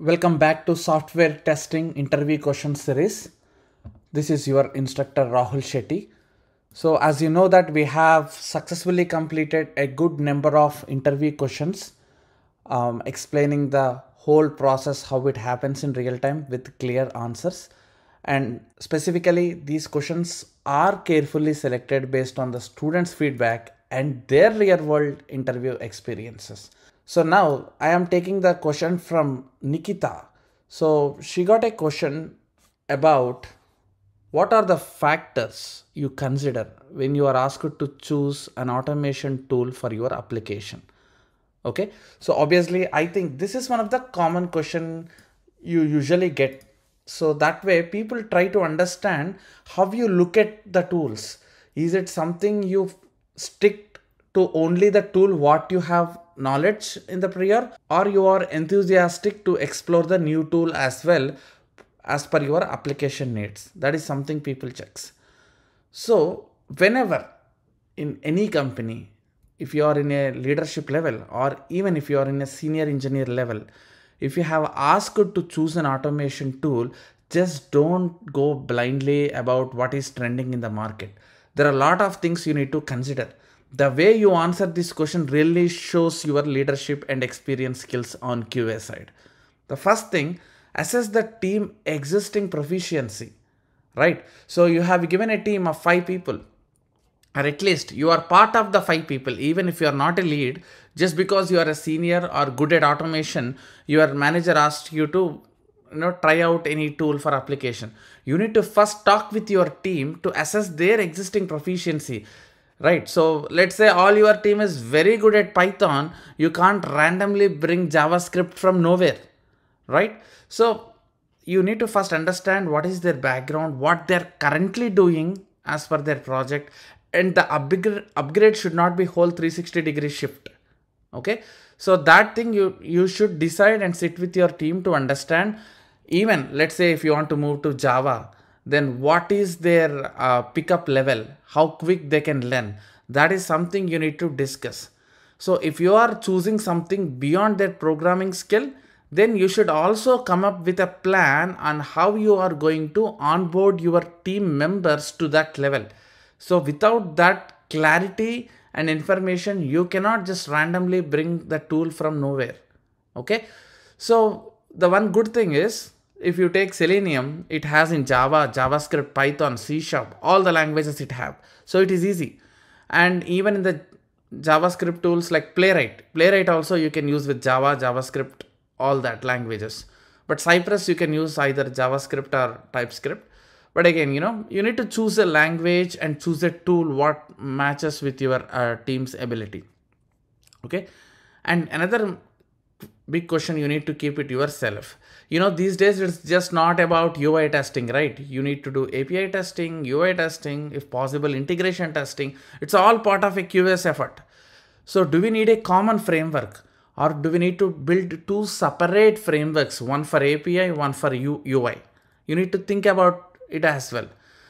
Welcome back to software testing interview question series. This is your instructor Rahul Shetty. So as you know that we have successfully completed a good number of interview questions um, explaining the whole process how it happens in real time with clear answers and specifically these questions are carefully selected based on the students feedback and their real world interview experiences so now I am taking the question from Nikita. So she got a question about what are the factors you consider when you are asked to choose an automation tool for your application. Okay, so obviously I think this is one of the common question you usually get. So that way people try to understand how you look at the tools. Is it something you stick to only the tool what you have knowledge in the prior or you are enthusiastic to explore the new tool as well as per your application needs. That is something people checks. So whenever in any company if you are in a leadership level or even if you are in a senior engineer level if you have asked to choose an automation tool just don't go blindly about what is trending in the market there are a lot of things you need to consider the way you answer this question really shows your leadership and experience skills on QA side. The first thing, assess the team existing proficiency, right? So you have given a team of five people, or at least you are part of the five people, even if you are not a lead, just because you are a senior or good at automation, your manager asked you to you know try out any tool for application. You need to first talk with your team to assess their existing proficiency right? So let's say all your team is very good at python you can't randomly bring javascript from nowhere right? So you need to first understand what is their background what they're currently doing as per their project and the upgrade, upgrade should not be whole 360 degree shift okay? So that thing you you should decide and sit with your team to understand even let's say if you want to move to java then what is their uh, pickup level? How quick they can learn? That is something you need to discuss. So if you are choosing something beyond their programming skill then you should also come up with a plan on how you are going to onboard your team members to that level. So without that clarity and information you cannot just randomly bring the tool from nowhere. Okay? So the one good thing is if you take Selenium, it has in Java, JavaScript, Python, C Sharp, all the languages it have. So it is easy. And even in the JavaScript tools like Playwright, Playwright also you can use with Java, JavaScript, all that languages. But Cypress you can use either JavaScript or TypeScript. But again, you know, you need to choose a language and choose a tool what matches with your uh, team's ability. Okay. And another big question you need to keep it yourself. You know these days it's just not about ui testing right? You need to do api testing ui testing if possible integration testing. It's all part of a qs effort. So do we need a common framework? Or do we need to build two separate frameworks one for api one for ui you need to think about it as well.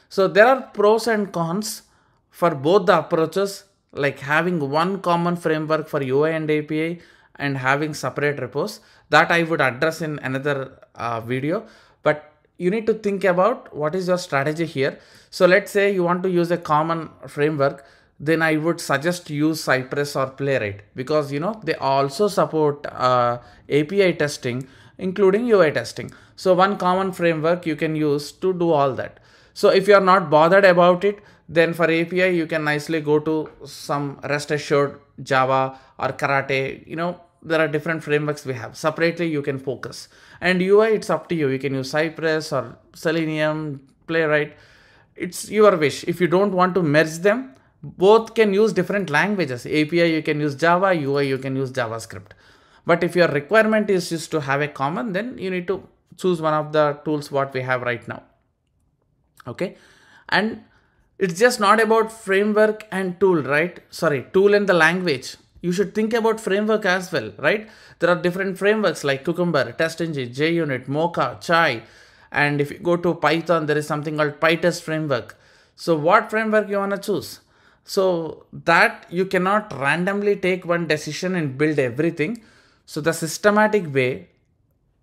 So there are pros and cons for both the approaches like having one common framework for ui and api and having separate repos that I would address in another uh, video. But you need to think about what is your strategy here. So let's say you want to use a common framework, then I would suggest use Cypress or Playwright because you know they also support uh, API testing, including UI testing. So one common framework you can use to do all that. So if you are not bothered about it, then for API you can nicely go to some rest assured Java or Karate, you know, there are different frameworks we have. Separately you can focus. And ui it's up to you. You can use cypress or selenium playwright. It's your wish. If you don't want to merge them both can use different languages. Api you can use java. Ui you can use javascript. But if your requirement is just to have a common then you need to choose one of the tools what we have right now. Okay? And it's just not about framework and tool right sorry tool and the language you should think about framework as well, right? There are different frameworks like Cucumber, TestNG, JUnit, Mocha, Chai. And if you go to Python, there is something called PyTest framework. So what framework you want to choose? So that you cannot randomly take one decision and build everything. So the systematic way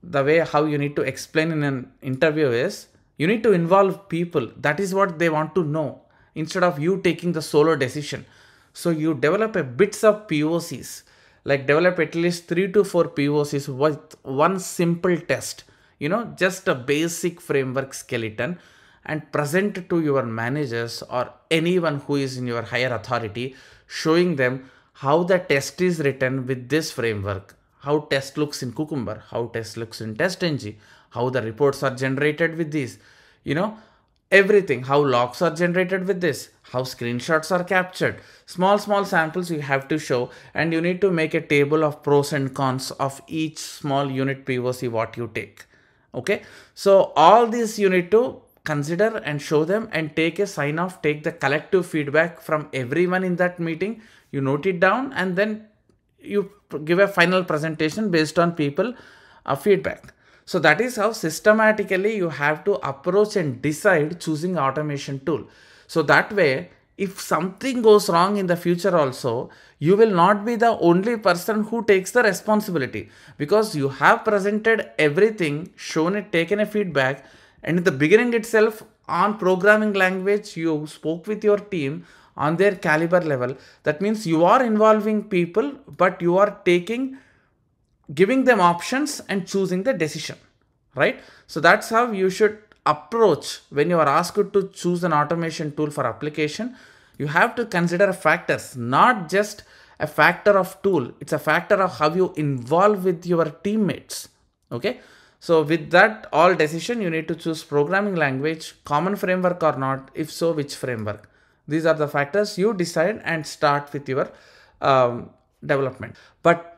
the way how you need to explain in an interview is you need to involve people. That is what they want to know instead of you taking the solo decision. So you develop a bits of POCs, like develop at least three to four POCs with one simple test, you know, just a basic framework skeleton and present to your managers or anyone who is in your higher authority, showing them how the test is written with this framework, how test looks in Cucumber, how test looks in TestNG, how the reports are generated with this, you know, everything, how logs are generated with this, how screenshots are captured. Small, small samples you have to show and you need to make a table of pros and cons of each small unit POC what you take. Okay, so all these you need to consider and show them and take a sign off, take the collective feedback from everyone in that meeting. You note it down and then you give a final presentation based on people uh, feedback. So that is how systematically you have to approach and decide choosing automation tool. So that way, if something goes wrong in the future also, you will not be the only person who takes the responsibility because you have presented everything, shown it, taken a feedback, and in the beginning itself on programming language, you spoke with your team on their caliber level. That means you are involving people, but you are taking giving them options and choosing the decision, right? So that's how you should approach when you are asked to choose an automation tool for application. You have to consider factors, not just a factor of tool. It's a factor of how you involve with your teammates. Okay. So with that all decision, you need to choose programming language, common framework or not. If so, which framework? These are the factors you decide and start with your um, development. But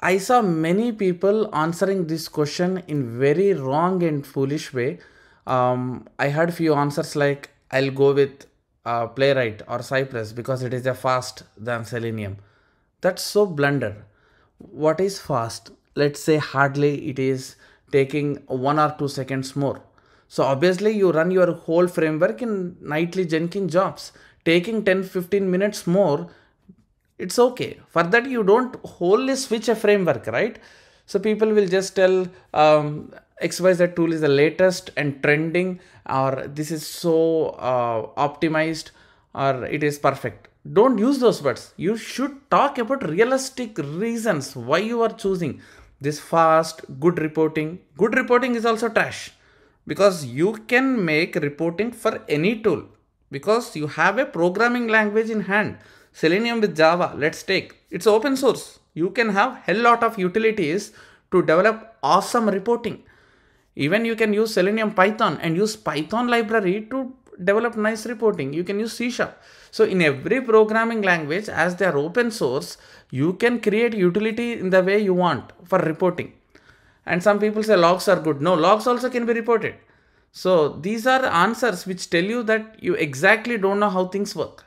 I saw many people answering this question in very wrong and foolish way. Um, I heard few answers like I'll go with uh, Playwright or Cypress because it is a fast than Selenium. That's so blunder. What is fast? Let's say hardly it is taking one or two seconds more. So obviously you run your whole framework in nightly Jenkins jobs. Taking 10-15 minutes more it's okay. For that you don't wholly switch a framework right? So people will just tell um, xyz tool is the latest and trending or this is so uh, optimized or it is perfect. Don't use those words. You should talk about realistic reasons why you are choosing this fast good reporting. Good reporting is also trash because you can make reporting for any tool because you have a programming language in hand Selenium with Java, let's take. It's open source. You can have hell lot of utilities to develop awesome reporting. Even you can use Selenium Python and use Python library to develop nice reporting. You can use C Sharp. So in every programming language, as they are open source, you can create utility in the way you want for reporting. And some people say logs are good. No, logs also can be reported. So these are answers which tell you that you exactly don't know how things work.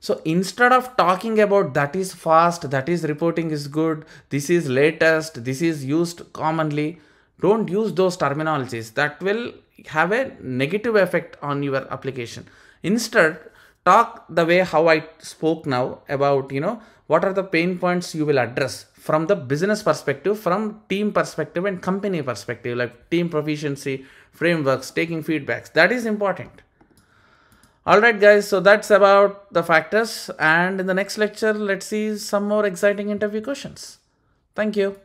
So instead of talking about that is fast, that is reporting is good, this is latest, this is used commonly, don't use those terminologies. That will have a negative effect on your application. Instead, talk the way how I spoke now about, you know, what are the pain points you will address from the business perspective, from team perspective and company perspective, like team proficiency, frameworks, taking feedbacks. That is important. Alright guys, so that's about the factors and in the next lecture, let's see some more exciting interview questions. Thank you.